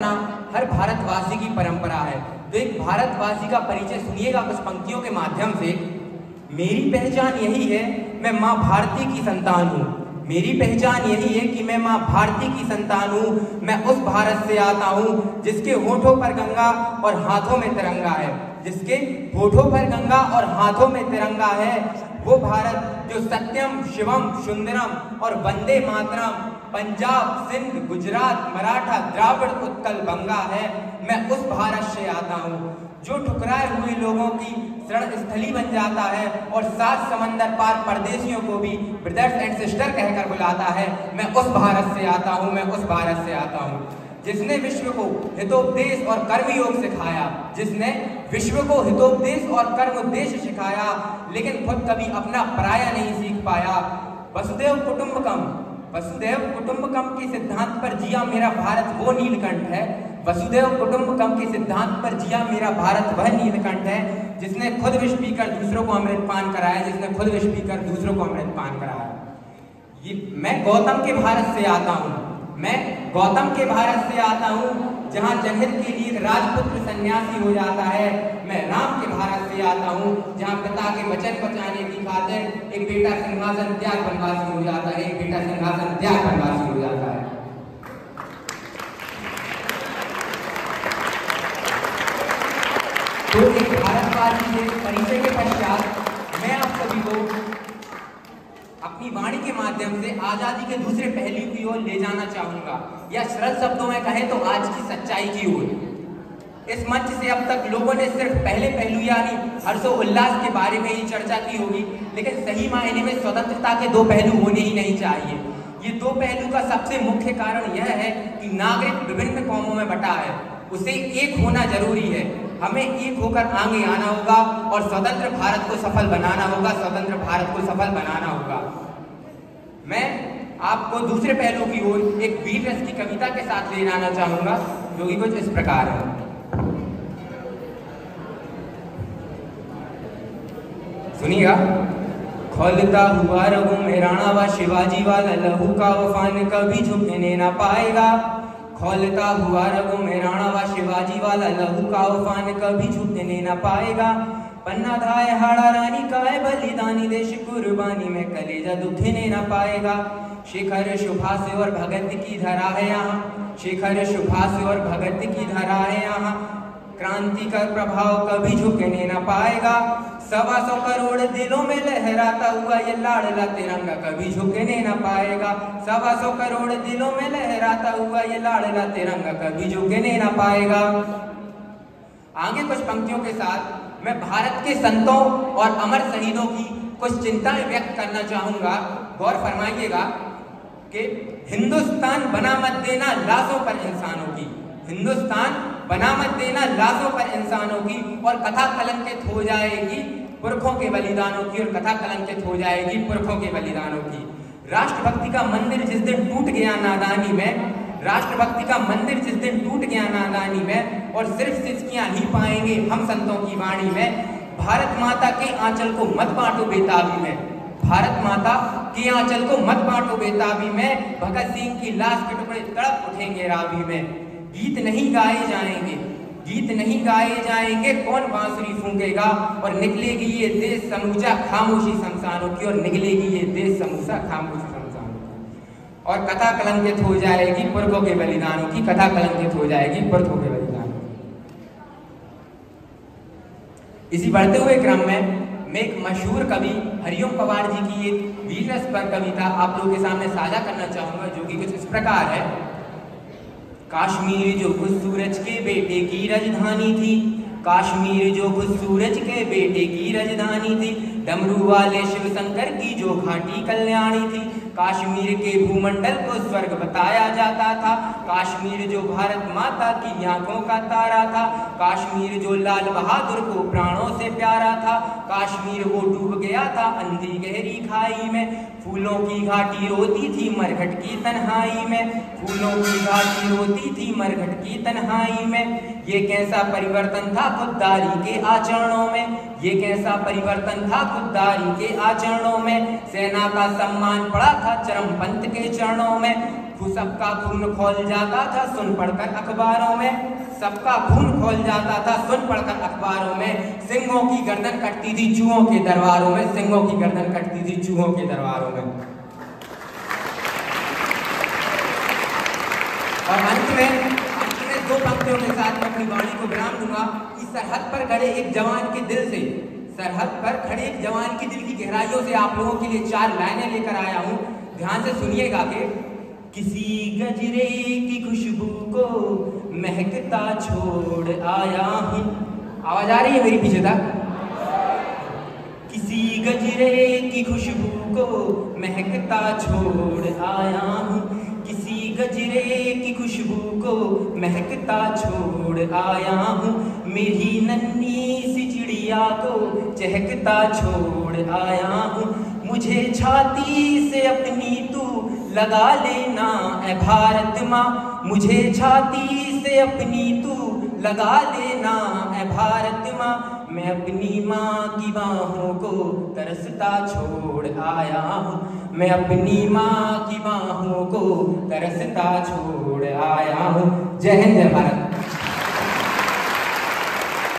हर भारतवासी की परंपरा है। तो एक भारतवासी का परिचय सुनिएगा कुछ पंक्तियों के माध्यम से। मेरी पहचान यही है, मैं माँ भारती की संतान हूँ। मेरी पहचान यही है कि मैं माँ भारती की संतान हूँ। मैं उस भारत से आता हूँ, जिसके होठों पर गंगा और हाथों में तिरंगा है। जिसके होठों पर गंगा और हाथों में तिरंगा है, वो भारत जो सत्यम, शिवम, सुंदरम और वंदे मातरम, पंजाब, सिंध, गुजरात, मराठा, द्राविड़, उत्कल, बंगा है, मैं उस भारत से आता हूँ। जो ठुकराए हुए लोगों की शरण स्थली बन जाता है और सात समंदर पार परदेशियों को भी ब्रदर्स एंड सिस्टर कहकर बुलाता है, मैं उस भारत से आता हूँ, मैं उस भारत से आता हूँ। जिसने विश्व को हितोपदेश और कर्म योग सिखाया, जिसने विश्व को हितोपदेश और कर्म उद्देश्य सिखाया, लेकिन खुद कभी अपना पराया नहीं सीख पाया। वसुदेव कुटुंबकम वसुदेव कुटुंबकम के सिद्धांत पर जिया मेरा भारत वो नीलकंठ है वसुदेव कुटुंबकम के सिद्धांत पर जिया मेरा भारत वह नीलकंठ है, जिसने खुद विष पीकर दूसरों को अमृत पान कराया, जिसने खुद विष पीकर दूसरों को अमृत पान कराया। ये मैं गौतम के भारत से आता हूँ। मैं गौतम के भारत से आता हूँ, जहाँ जनहित के लिए राजपुत्र सन्यासी हो जाता है। मैं राम के भारत से आता हूँ, जहाँ पिता के वचन बचाने की खातिर एक बेटा सिंहासन त्याग बनवासी हो जाता है, एक बेटा सिंहासन त्याग बनवासी हो जाता है तो एक भारतवासी के परिचय के पश्चात मैं आप सभी को अपनी वाणी के माध्यम से आज़ादी के दूसरे पहलू की ओर ले जाना चाहूँगा। या सरल शब्दों में कहें तो आज की सच्चाई की ओर। इस मंच से अब तक लोगों ने सिर्फ़ पहले पहलू यानी हर्षो उल्लास के बारे में ही चर्चा की होगी, लेकिन सही मायने में स्वतंत्रता के दो पहलू होने ही नहीं चाहिए। ये दो पहलू का सबसे मुख्य कारण यह है कि नागरिक विभिन्न कौमों में बटा है। उसे एक होना ज़रूरी है। हमें एक होकर आगे आना होगा और स्वतंत्र भारत को सफल बनाना होगा, स्वतंत्र भारत को सफल बनाना होगा। मैं आपको दूसरे पहलू की ओर एक वीर रस की कविता के साथ ले जाना चाहूँगा, जो कि कुछ इस प्रकार है। सुनिएगा। खोलता हुआ रघु मेराणा व शिवाजी वाला लहू का उफान कभी झुकने ना पाएगा। खोलता हुआ रघु मेराणा व शिवाजी वाला लहू का उफान कभी झुकने ना पाएगा। पन्ना धाय हाड़ा रानी का है बलिदानी देश कुर्बानी में कलेजा दुखने ना पाएगा। शिखर सुभाष और भगत की धरा है यहाँ। शिखर सुभाष और भगत की धरा है यहाँ। क्रांति का प्रभाव कभी झुकने ना पाएगा। सवा सौ करोड़ दिलों में लहराता हुआ ये लाडला तिरंगा कभी झुकने ना पाएगा। सवा सौ करोड़ दिलों में लहराता हुआ ये लाडला तिरंगा कभी झुकने ना पाएगा। आगे कुछ पंक्तियों के साथ मैं भारत के संतों और अमर शहीदों की कुछ चिंताएँ व्यक्त करना चाहूँगा। गौर फरमाइएगा कि हिंदुस्तान बना मत देना लाशों पर इंसानों की। हिंदुस्तान बना मत देना लाशों पर इंसानों की और कथा कलंकित हो जाएगी पुरखों के बलिदानों की और कथा कलंकित हो जाएगी पुरखों के बलिदानों की। राष्ट्रभक्ति का मंदिर जिस दिन टूट गया नादानी में राष्ट्रभक्ति का मंदिर जिस दिन टूट गया नादानी में, और सिर्फ़ सिचकियाँ ही पाएँगे हम संतों की वाणी में, भारत माता के आंचल को मत बांटो बेताबी में। भारत माता के आंचल को मत बांटो बेताबी में, भगत सिंह की लाश के टुकड़े तड़प उठेंगे रावी में। गीत नहीं गाए जाएँगे, गीत नहीं गाए जाएँगे, कौन बांसुरी फूंकेगा? और निकलेगी ये देश समूचा खामोशी शमशानों की, और निकलेगी ये देश समूचा खामोशी और कथा कलंकित हो जाएगी पुरखों के बलिदानों की, कथा कलंकित हो जाएगी पुरखों के बलिदानों इसी बढ़ते हुए क्रम में मैं एक मशहूर कवि, हरिओम पवार जी की एक वीरस पर कविता आप लोगों के सामने साझा करना चाहूँगा, जो कि कुछ इस प्रकार है। काश्मीर जो खुद सूरज के बेटे की राजधानी थी काश्मीर जो खुद सूरज के बेटे की राजधानी थी, डमरू वाले शिव शंकर की जो घाटी कल्याणी थी। काश्मीर के भूमंडल को स्वर्ग बताया जाता था। काश्मीर जो भारत माता की आँखों का तारा था। काश्मीर जो लाल बहादुर को प्राणों से प्यारा था। काश्मीर वो डूब गया था अंधी गहरी खाई में। फूलों की घाटी रोती थी मरघट की तन्हाई में। फूलों की घाटी रोती थी मरघट की तन्हाई में। ये कैसा परिवर्तन था खुददारी के आचरणों में? ये कैसा परिवर्तन था खुददारी के आचरणों में? सेना का सम्मान पड़ा था चरमपंथ के चरणों में। सबका खून खोल जाता था सुन पढ़कर अखबारों में। सबका खून खोल जाता था सुन पढ़कर अखबारों में। सिंहों की गर्दन कटती थी चूहों के दरबारों में। सिंहों की गर्दन कटती थी चूहों के दरबारों में। और अंत में दो पंक्तियों के साथ मैं अपनी वाणी को विराम दूँगा कि सरहद पर खड़े एक जवान के दिल से, सरहद पर खड़े एक जवान की दिल की गहराइयों से आप लोगों के लिए चार लाइनें लेकर आया हूँ। ध्यान से सुनिएगा कि किसी गजरे की खुशबू को महकता छोड़ आया हूँ। आवाज़ आ रही है मेरी पीछे तक? किसी गजरे की खुशबू को महकता छोड़ आया हूँ। किसी गजरे की खुशबू को महकता छोड़ आया हूँ। मेरी नन्ही सी चिड़िया को चहकता छोड़ आया हूँ। मुझे छाती से अपनी तू लगा लेना ए भारत माँ। मुझे छाती से अपनी तू लगा लेना ए भारत माँ। मैं अपनी माँ की बाहों को तरसता छोड़ आया हूँ। मैं अपनी माँ की बाहों को तरसता छोड़ आया हूँ। जय हिंद भारत